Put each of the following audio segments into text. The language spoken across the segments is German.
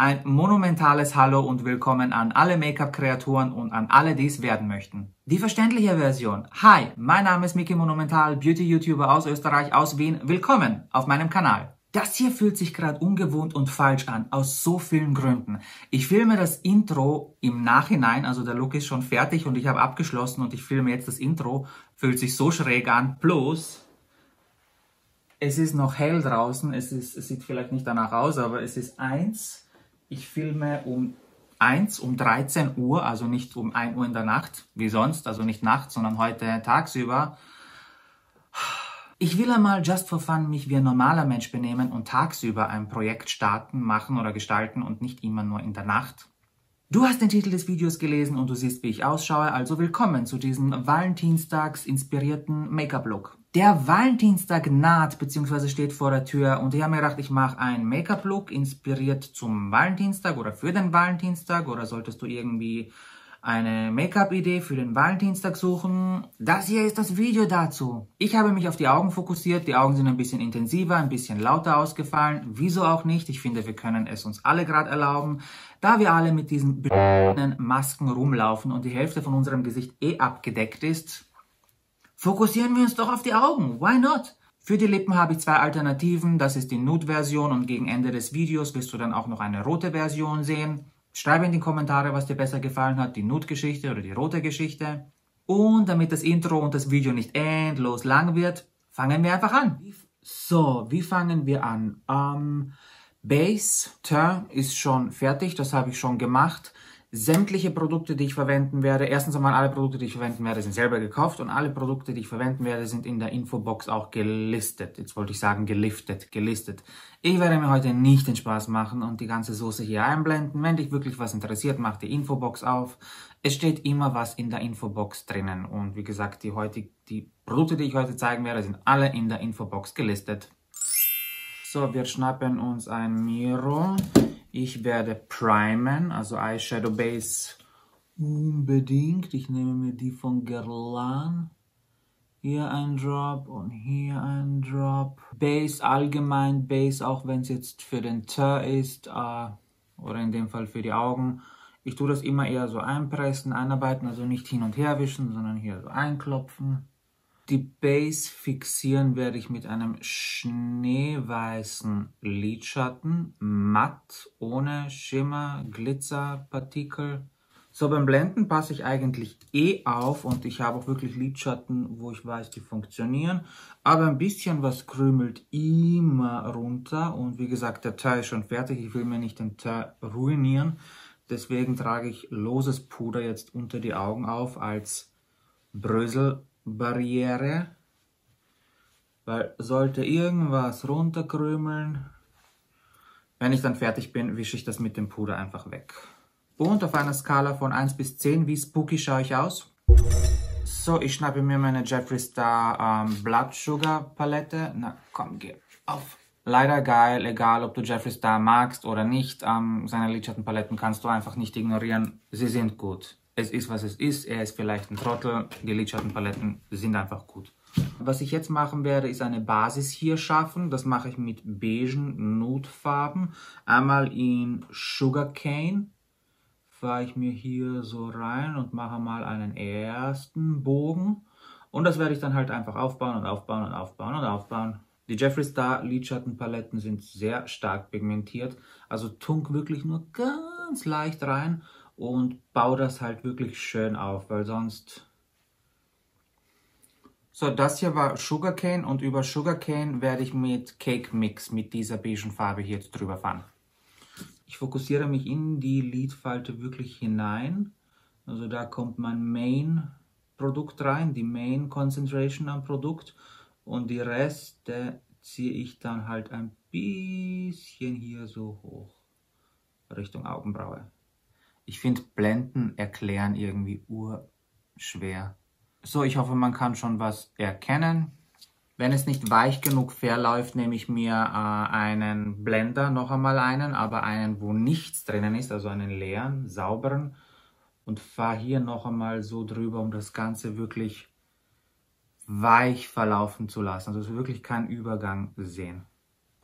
Ein monumentales Hallo und willkommen an alle Make-up-Kreaturen und an alle, die es werden möchten. Die verständliche Version. Hi, mein Name ist Miki Monumental, Beauty-YouTuber aus Österreich, aus Wien. Willkommen auf meinem Kanal. Das hier fühlt sich gerade ungewohnt und falsch an, aus so vielen Gründen. Ich filme das Intro im Nachhinein, also der Look ist schon fertig und ich habe abgeschlossen und ich filme jetzt das Intro. Fühlt sich so schräg an. Plus, es ist noch hell draußen, es, ist, es sieht vielleicht nicht danach aus, aber es ist eins ich filme um 1, um 13 Uhr, also nicht um 1 Uhr in der Nacht, wie sonst, also nicht nachts, sondern heute tagsüber. Ich will einmal just for fun mich wie ein normaler Mensch benehmen und tagsüber ein Projekt starten, machen oder gestalten und nicht immer nur in der Nacht. Du hast den Titel des Videos gelesen und du siehst, wie ich ausschaue, also willkommen zu diesem Valentinstags inspirierten Make-up-Look. Der Valentinstag naht bzw. steht vor der Tür und ich habe mir gedacht, ich mache einen Make-up-Look inspiriert zum Valentinstag oder für den Valentinstag oder solltest du irgendwie eine Make-up-Idee für den Valentinstag suchen. Das hier ist das Video dazu. Ich habe mich auf die Augen fokussiert. Die Augen sind ein bisschen intensiver, ein bisschen lauter ausgefallen. Wieso auch nicht? Ich finde, wir können es uns alle gerade erlauben. Da wir alle mit diesen Masken rumlaufen und die Hälfte von unserem Gesicht eh abgedeckt ist, fokussieren wir uns doch auf die Augen. Why not? Für die Lippen habe ich zwei Alternativen. Das ist die Nude-Version und gegen Ende des Videos wirst du dann auch noch eine rote Version sehen. Schreibe in die Kommentare, was dir besser gefallen hat, die Nude-Geschichte oder die rote Geschichte. Und damit das Intro und das Video nicht endlos lang wird, fangen wir einfach an. So, wie fangen wir an? Ähm, Base Teint ist schon fertig, das habe ich schon gemacht. Sämtliche Produkte, die ich verwenden werde, erstens einmal alle Produkte, die ich verwenden werde, sind selber gekauft und alle Produkte, die ich verwenden werde, sind in der Infobox auch gelistet. Jetzt wollte ich sagen geliftet, gelistet. Ich werde mir heute nicht den Spaß machen und die ganze Soße hier einblenden. Wenn dich wirklich was interessiert, mach die Infobox auf. Es steht immer was in der Infobox drinnen und wie gesagt, die, heutig, die Produkte, die ich heute zeigen werde, sind alle in der Infobox gelistet. So, wir schnappen uns ein Miro. Ich werde primen, also Eyeshadow Base unbedingt. Ich nehme mir die von Guerlain. Hier ein Drop und hier ein Drop. Base allgemein, Base auch wenn es jetzt für den Teint ist, äh, oder in dem Fall für die Augen. Ich tue das immer eher so einpressen, einarbeiten, also nicht hin und her wischen, sondern hier so einklopfen. Die Base fixieren werde ich mit einem schneeweißen Lidschatten, matt, ohne Schimmer, Glitzer, Partikel. So, beim Blenden passe ich eigentlich eh auf und ich habe auch wirklich Lidschatten, wo ich weiß, die funktionieren. Aber ein bisschen was krümelt immer runter und wie gesagt, der Teil ist schon fertig. Ich will mir nicht den Teil ruinieren. Deswegen trage ich loses Puder jetzt unter die Augen auf als Brösel Barriere, weil sollte irgendwas runterkrümeln, wenn ich dann fertig bin, wische ich das mit dem Puder einfach weg. Und auf einer Skala von 1 bis 10, wie spooky schaue ich aus? So, ich schnappe mir meine Jeffree Star ähm, Blood Sugar Palette. Na, komm, geh auf. Leider geil, egal ob du Jeffree Star magst oder nicht, ähm, seine Lidschattenpaletten kannst du einfach nicht ignorieren. Sie sind gut es ist, was es ist. Er ist vielleicht ein Trottel. Die Lidschattenpaletten sind einfach gut. Was ich jetzt machen werde, ist eine Basis hier schaffen. Das mache ich mit beigen Nude-Farben. Einmal in Sugarcane fahre ich mir hier so rein und mache mal einen ersten Bogen. Und das werde ich dann halt einfach aufbauen und aufbauen und aufbauen und aufbauen. Die Jeffree Star Lidschattenpaletten sind sehr stark pigmentiert. Also tunk wirklich nur ganz leicht rein und baue das halt wirklich schön auf, weil sonst... So, das hier war Sugarcane und über Sugarcane werde ich mit Cake Mix mit dieser beigen Farbe hier drüber fahren. Ich fokussiere mich in die Lidfalte wirklich hinein. Also da kommt mein Main Produkt rein, die Main Concentration am Produkt und die Reste ziehe ich dann halt ein bisschen hier so hoch Richtung Augenbraue. Ich finde Blenden erklären irgendwie urschwer. So, ich hoffe, man kann schon was erkennen. Wenn es nicht weich genug verläuft, nehme ich mir äh, einen Blender, noch einmal einen, aber einen, wo nichts drinnen ist, also einen leeren, sauberen und fahre hier noch einmal so drüber, um das Ganze wirklich weich verlaufen zu lassen, also dass wir wirklich keinen Übergang sehen.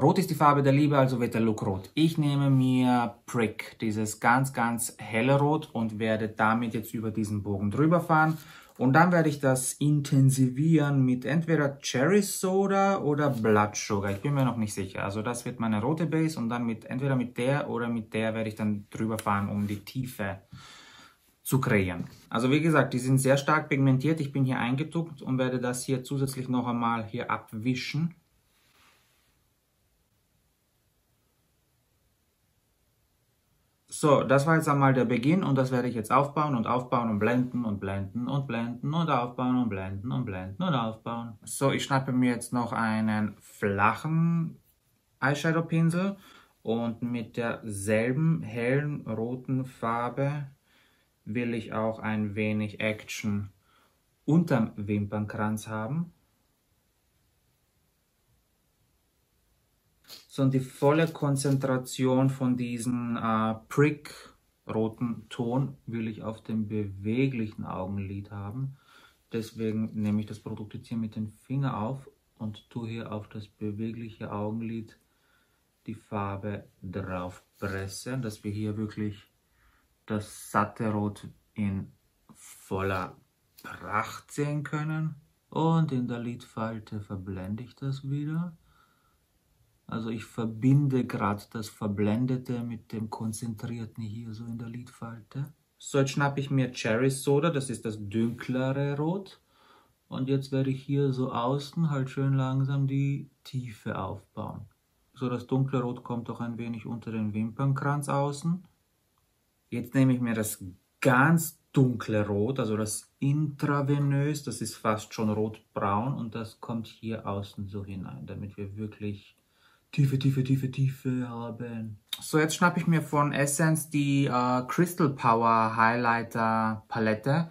Rot ist die Farbe der Liebe, also wird der Look rot. Ich nehme mir Prick, dieses ganz, ganz helle Rot und werde damit jetzt über diesen Bogen drüber fahren. Und dann werde ich das intensivieren mit entweder Cherry Soda oder Blood Sugar. Ich bin mir noch nicht sicher. Also das wird meine rote Base und dann mit entweder mit der oder mit der werde ich dann drüber fahren, um die Tiefe zu kreieren. Also wie gesagt, die sind sehr stark pigmentiert. Ich bin hier eingetuckt und werde das hier zusätzlich noch einmal hier abwischen. So, das war jetzt einmal der Beginn und das werde ich jetzt aufbauen und aufbauen und blenden und blenden und blenden und aufbauen und blenden und blenden und aufbauen. So, ich schnappe mir jetzt noch einen flachen Eyeshadow-Pinsel und mit derselben hellen roten Farbe will ich auch ein wenig Action unterm Wimpernkranz haben. Sondern die volle Konzentration von diesem äh, Prick roten Ton will ich auf dem beweglichen Augenlid haben. Deswegen nehme ich das Produkt jetzt hier mit dem Finger auf und tue hier auf das bewegliche Augenlid die Farbe drauf pressen, dass wir hier wirklich das satte Rot in voller Pracht sehen können. Und in der Lidfalte verblende ich das wieder. Also ich verbinde gerade das Verblendete mit dem Konzentrierten hier so in der Lidfalte. So, jetzt schnappe ich mir Cherry Soda, das ist das dunklere Rot. Und jetzt werde ich hier so außen halt schön langsam die Tiefe aufbauen. So, das dunkle Rot kommt auch ein wenig unter den Wimpernkranz außen. Jetzt nehme ich mir das ganz dunkle Rot, also das intravenös, das ist fast schon rotbraun und das kommt hier außen so hinein, damit wir wirklich Tiefe, Tiefe, Tiefe, Tiefe haben. So, jetzt schnappe ich mir von Essence die äh, Crystal Power Highlighter Palette.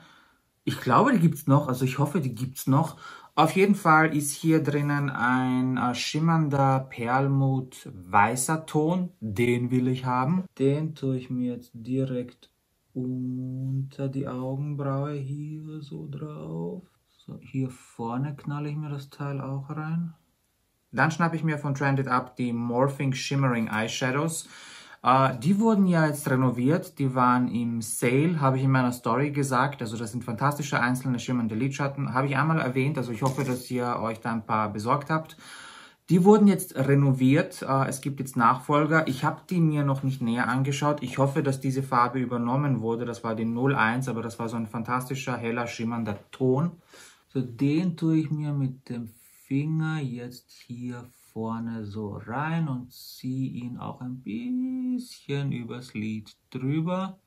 Ich glaube, die gibt's noch, also ich hoffe, die gibt's noch. Auf jeden Fall ist hier drinnen ein äh, schimmernder Perlmut weißer Ton. Den will ich haben. Den tue ich mir jetzt direkt unter die Augenbraue hier so drauf. So, hier vorne knalle ich mir das Teil auch rein. Dann schnappe ich mir von Trended Up die Morphing Shimmering Eyeshadows. Uh, die wurden ja jetzt renoviert, die waren im Sale, habe ich in meiner Story gesagt. Also das sind fantastische einzelne schimmernde Lidschatten. Habe ich einmal erwähnt, also ich hoffe, dass ihr euch da ein paar besorgt habt. Die wurden jetzt renoviert, uh, es gibt jetzt Nachfolger. Ich habe die mir noch nicht näher angeschaut. Ich hoffe, dass diese Farbe übernommen wurde. Das war die 01, aber das war so ein fantastischer, heller, schimmernder Ton. So, den tue ich mir mit dem Finger jetzt hier vorne so rein und ziehe ihn auch ein bisschen übers Lid drüber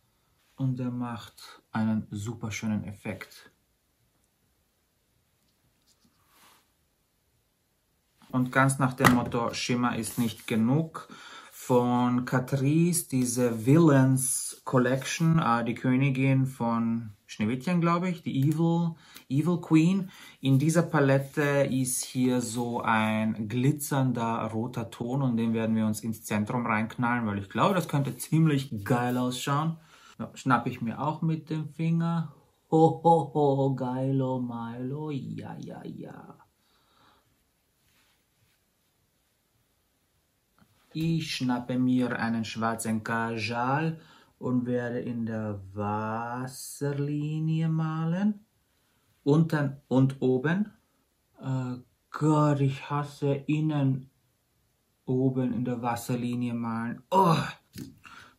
und er macht einen super schönen Effekt. Und ganz nach dem Motto Schimmer ist nicht genug, von Catrice, diese Villains Collection, äh, die Königin von Schneewittchen, glaube ich, die Evil, Evil Queen. In dieser Palette ist hier so ein glitzernder roter Ton und den werden wir uns ins Zentrum reinknallen, weil ich glaube, das könnte ziemlich geil ausschauen. Ja, schnappe ich mir auch mit dem Finger. Ho, ho, ho, geilo, Milo, ja, ja, ja. Ich schnappe mir einen schwarzen Kajal und werde in der Wasserlinie malen. Unten und oben. Äh, Gott, ich hasse innen oben in der Wasserlinie malen. Oh.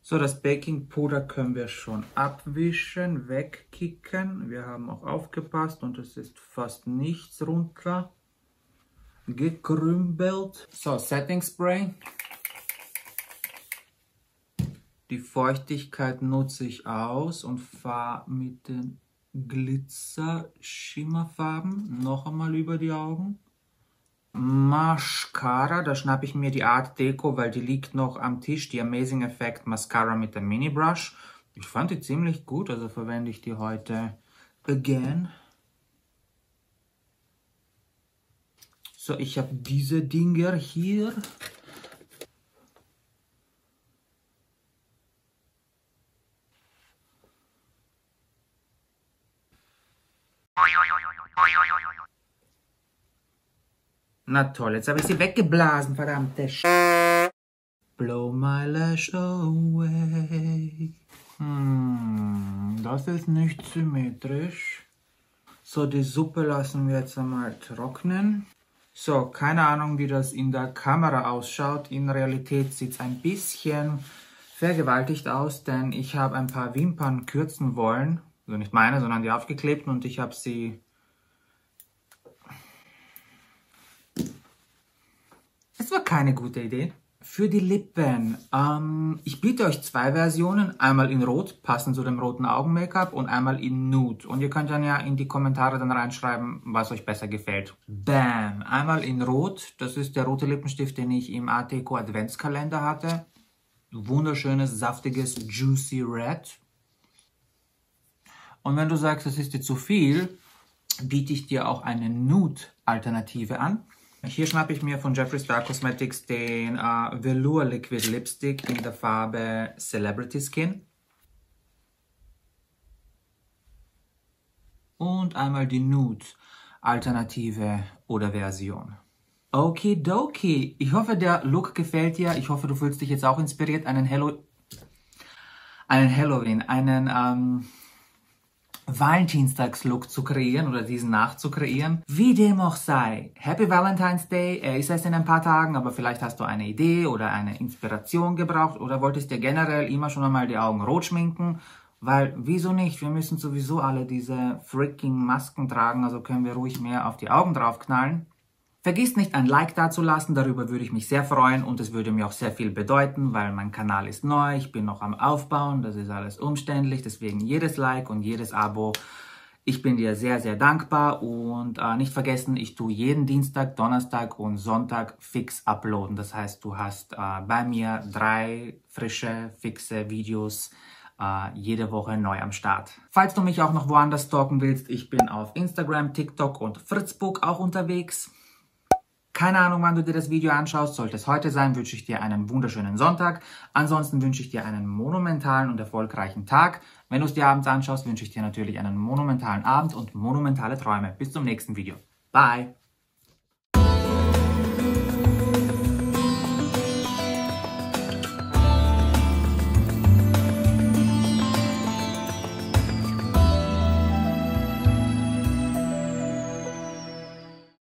So, das Bakingpuder können wir schon abwischen, wegkicken. Wir haben auch aufgepasst und es ist fast nichts runter gekrümpelt. So, Setting Spray. Die Feuchtigkeit nutze ich aus und fahre mit den Glitzer-Schimmerfarben noch einmal über die Augen. Mascara, da schnappe ich mir die Art Deco, weil die liegt noch am Tisch, die Amazing Effect Mascara mit dem Mini Brush. Ich fand die ziemlich gut, also verwende ich die heute again. So, ich habe diese Dinger hier. Na toll, jetzt habe ich sie weggeblasen, verdammte Sch Blow my lash away. Hm, das ist nicht symmetrisch. So, die Suppe lassen wir jetzt einmal trocknen. So, keine Ahnung, wie das in der Kamera ausschaut. In Realität sieht es ein bisschen vergewaltigt aus, denn ich habe ein paar Wimpern kürzen wollen. Also nicht meine, sondern die aufgeklebten und ich habe sie Es war keine gute Idee. Für die Lippen. Ähm, ich biete euch zwei Versionen. Einmal in Rot, passend zu dem roten Augen-Make-up, und einmal in Nude. Und ihr könnt dann ja in die Kommentare dann reinschreiben, was euch besser gefällt. Bam! Einmal in Rot. Das ist der rote Lippenstift, den ich im Arteco Adventskalender hatte. Wunderschönes, saftiges, juicy Red. Und wenn du sagst, das ist dir zu viel, biete ich dir auch eine Nude-Alternative an. Hier schnappe ich mir von Jeffree Star Cosmetics den uh, Velour Liquid Lipstick in der Farbe Celebrity Skin. Und einmal die Nude Alternative oder Version. Okidoki. Ich hoffe, der Look gefällt dir. Ich hoffe, du fühlst dich jetzt auch inspiriert, einen, Hello einen Halloween, einen ähm, Valentinstags-Look zu kreieren oder diesen nachzukreieren. Wie dem auch sei, Happy Valentine's Day, er ist erst in ein paar Tagen, aber vielleicht hast du eine Idee oder eine Inspiration gebraucht oder wolltest dir generell immer schon einmal die Augen rot schminken, weil wieso nicht? Wir müssen sowieso alle diese freaking Masken tragen, also können wir ruhig mehr auf die Augen draufknallen. Vergiss nicht ein Like dazulassen, darüber würde ich mich sehr freuen und es würde mir auch sehr viel bedeuten, weil mein Kanal ist neu, ich bin noch am Aufbauen, das ist alles umständlich, deswegen jedes Like und jedes Abo. Ich bin dir sehr, sehr dankbar und äh, nicht vergessen, ich tue jeden Dienstag, Donnerstag und Sonntag fix uploaden. Das heißt, du hast äh, bei mir drei frische, fixe Videos Uh, jede Woche neu am Start. Falls du mich auch noch woanders stalken willst, ich bin auf Instagram, TikTok und Fritzbook auch unterwegs. Keine Ahnung, wann du dir das Video anschaust. Sollte es heute sein, wünsche ich dir einen wunderschönen Sonntag. Ansonsten wünsche ich dir einen monumentalen und erfolgreichen Tag. Wenn du es dir abends anschaust, wünsche ich dir natürlich einen monumentalen Abend und monumentale Träume. Bis zum nächsten Video. Bye!